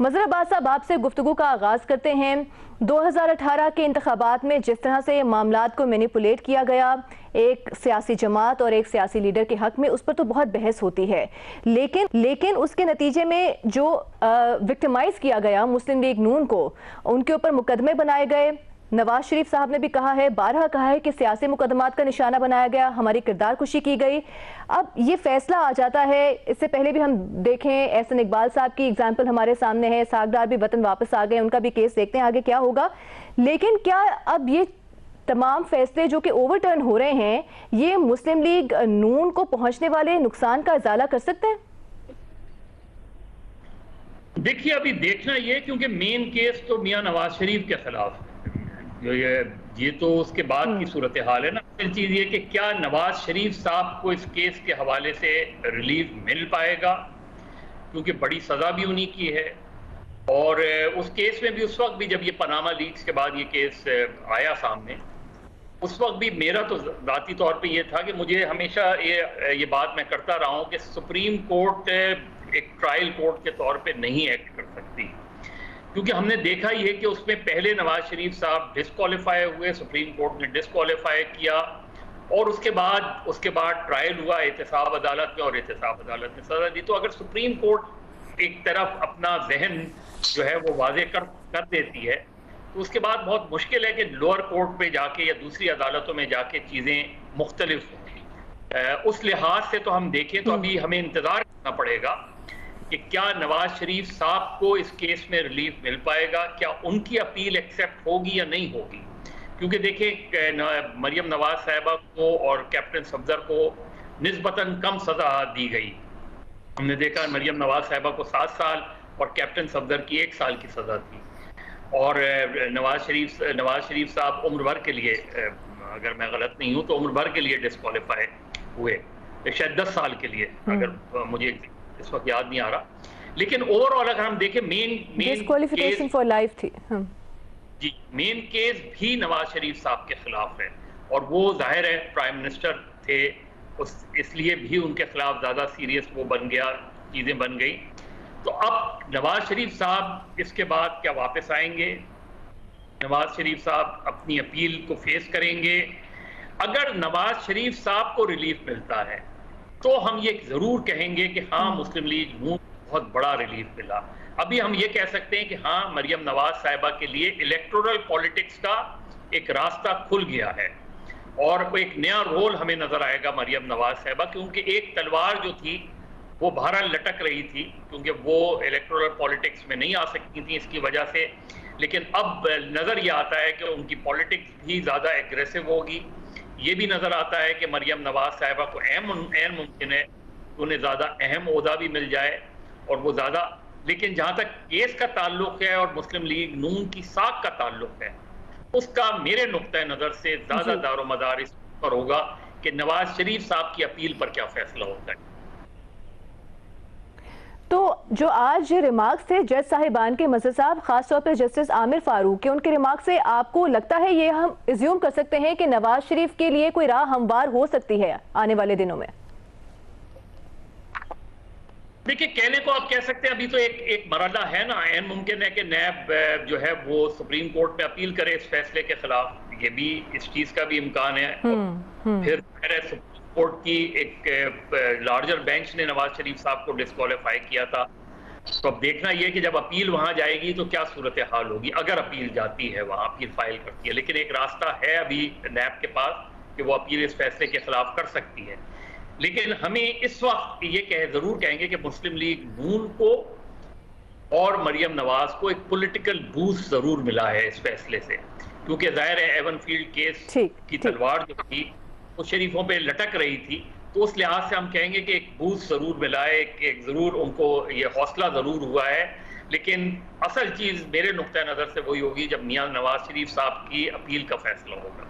मजर अब्बास साहब आपसे गुफ्तु का आगाज़ करते हैं। 2018 के इंतबात में जिस तरह से मामला को मैनिपुलेट किया गया, एक सियासी जमात और एक सियासी लीडर के हक में उस पर तो बहुत बहस होती है। लेकिन लेकिन उसके नतीजे में जो विक्टिमाइज किया गया, मुस्लिम लीग नून को, उनके ऊपर मुकदमे बनाए गए। नवाज़ शरीफ साहब ने भी कहा है, बारह कहा है कि सियासी मुकदमात का निशाना बनाया गया, हमारी किरदार खुशी की गई। अब ये फैसला आ जाता है, इससे पहले भी हम देखें, एहसन इकबाल साहब की एग्ज़ाम्पल हमारे सामने है, सागदार भी वतन वापस आ गए, उनका भी केस देखते हैं, आगे क्या होगा। लेकिन क्या अब ये तमाम फैसले जो कि ओवरटर्न हो रहे हैं, ये मुस्लिम लीग नून को पहुँचने वाले नुकसान का इजाला कर सकते हैं? देखिए, अभी देखना ये, क्योंकि मेन केस तो मियाँ नवाज़ शरीफ के खिलाफ जो ये ये तो उसके बाद की हम्म। सूरत हाल है ना। असल चीज़ ये कि क्या नवाज़ शरीफ साहब को इस केस के हवाले से रिलीफ मिल पाएगा? क्योंकि बड़ी सज़ा भी उन्हीं की है। और उस केस में भी उस वक्त भी जब ये पनामा लीक्स के बाद ये केस आया सामने उस वक्त भी मेरा तो ज़ाती तौर पे ये था कि मुझे हमेशा ये ये बात मैं करता रहा हूँ कि सुप्रीम कोर्ट एक ट्रायल कोर्ट के तौर पे नहीं एक्ट कर सकती। क्योंकि हमने देखा ही है कि उसमें पहले नवाज़ शरीफ साहब डिसक्वालीफाई हुए सुप्रीम कोर्ट ने डिसक्वालीफाई किया और उसके बाद उसके बाद ट्रायल हुआ एहतसाब अदालत में और एहतसाब अदालत ने सजा दी। तो अगर सुप्रीम कोर्ट एक तरफ़ अपना जहन जो है वो वाजे कर कर देती है तो उसके बाद बहुत मुश्किल है कि लोअर कोर्ट पे जाके या दूसरी अदालतों में जाके चीज़ें मुख्तलिफ़ होंगी। उस लिहाज से तो हम देखें तो अभी हमें इंतज़ार करना पड़ेगा कि क्या नवाज़ शरीफ साहब को इस केस में रिलीफ मिल पाएगा? क्या उनकी अपील एक्सेप्ट होगी या नहीं होगी? क्योंकि देखिए मरियम नवाज़ साहबा को और कैप्टन सफदर को नस्बता कम सजा दी गई। हमने देखा मरियम नवाज़ साहबा को सात साल और कैप्टन सफदर की एक साल की सजा थी। और नवाज़ शरीफ नवाज़ शरीफ साहब उम्र भर के लिए अगर मैं गलत नहीं हूँ तो उम्र भर के लिए डिस्कालीफाई हुए। शायद दस साल के लिए हम्म। अगर मुझे इस वक्त याद नहीं आ रहा। लेकिन ओवरऑल अगर हम देखें मेन मेन फॉर लाइफ थी हाँ। जी मेन केस भी नवाज़ शरीफ साहब के खिलाफ है। और वो ज़ाहिर है प्राइम मिनिस्टर थे उस इसलिए भी उनके खिलाफ ज़्यादा सीरियस वो बन गया चीज़ें बन गई। तो अब नवाज़ शरीफ साहब इसके बाद क्या वापस आएँगे? नवाज़ शरीफ साहब अपनी अपील को फेस करेंगे। अगर नवाज़ शरीफ साहब को रिलीफ मिलता है तो हम ये ज़रूर कहेंगे कि हाँ। मुस्लिम लीग नून बहुत बड़ा रिलीफ मिला। अभी हम ये कह सकते हैं कि हाँ मरियम नवाज़ साहिबा के लिए इलेक्टोरल पॉलिटिक्स का एक रास्ता खुल गया है। और एक नया रोल हमें नज़र आएगा मरियम नवाज़ साहिबा, क्योंकि एक तलवार जो थी, वो बहरहाल लटक रही थी, क्योंकि वो इलेक्टोरल पॉलिटिक्स में नहीं आ सकती थी इसकी वजह से। लेकिन अब नज़र ये आता है कि उनकी पॉलिटिक्स भी ज़्यादा एग्रेसिव होगी। ये भी नज़र आता है कि मरियम नवाज़ साहिबा को अहम अहम मुमकिन है उन्हें ज़्यादा अहम उहदा भी मिल जाए और वो ज़्यादा लेकिन जहाँ तक केस का ताल्लुक है और मुस्लिम लीग नून की साख का ताल्लुक है उसका मेरे नुक़ नज़र से ज़्यादा दारो मदार इस पर होगा कि नवाज़ शरीफ साहब की अपील पर क्या फैसला होता है तो जो आज रिमार्क्स थे जज साहिबान के मजर साहब खासतौर पर जस्टिस आमिर फारूक के उनके रिमार्क से आपको लगता है ये हम इज्यूम कर सकते हैं कि नवाज़ शरीफ के लिए कोई राह हमवार हो सकती है आने वाले दिनों में? देखिए कहने को आप कह सकते हैं अभी तो एक एक मरला है ना एन मुमकिन है कि नैब जो है वो सुप्रीम कोर्ट में अपील करे इस फैसले के खिलाफ। ये भी इस चीज़ का भी इम्कान है। हम्म, हम्म। फिर कोर्ट की एक लार्जर बेंच ने नवाज़ शरीफ साहब को डिस्कालीफाई किया था। तो अब देखना यह कि जब अपील वहाँ जाएगी तो क्या सूरत हाल होगी? अगर अपील जाती है वहाँ अपील फ़ाइल करती है। लेकिन एक रास्ता है अभी नैब के पास कि वो अपील इस फैसले के खिलाफ कर सकती है। लेकिन हमें इस वक्त ये कह ज़रूर कहेंगे कि मुस्लिम लीग नून को और मरियम नवाज़ को एक पॉलिटिकल बूस्ट ज़रूर मिला है इस फैसले से। क्योंकि ज़ाहिर है एवन फ़ील्ड केस की तलवार जो थी वो शरीफों पे लटक रही थी तो उस लिहाज से हम कहेंगे कि एक बूथ ज़रूर मिला है एक ज़रूर उनको ये हौसला ज़रूर हुआ है। लेकिन असल चीज़ मेरे नुक़ नज़र से वही होगी जब मियाँ नवाज़ शरीफ साहब की अपील का फैसला होगा।